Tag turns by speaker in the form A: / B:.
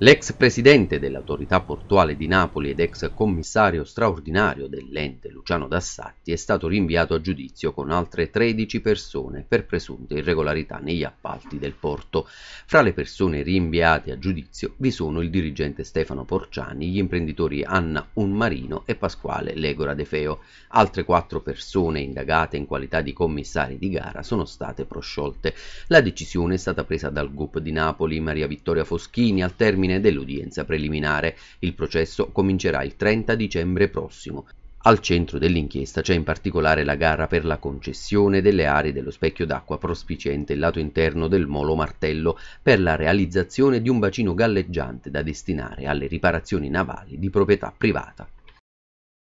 A: L'ex presidente dell'autorità portuale di Napoli ed ex commissario straordinario dell'ente Luciano Dassatti è stato rinviato a giudizio con altre 13 persone per presunte irregolarità negli appalti del porto. Fra le persone rinviate a giudizio vi sono il dirigente Stefano Porciani, gli imprenditori Anna Unmarino e Pasquale Legora De Feo. Altre quattro persone indagate in qualità di commissari di gara sono state prosciolte. La decisione è stata presa dal GUP di Napoli Maria Vittoria Foschini al termine termine dell'udienza preliminare. Il processo comincerà il 30 dicembre prossimo. Al centro dell'inchiesta c'è in particolare la gara per la concessione delle aree dello specchio d'acqua prospiciente il lato interno del molo Martello per la realizzazione di un bacino galleggiante da destinare alle riparazioni navali di proprietà privata.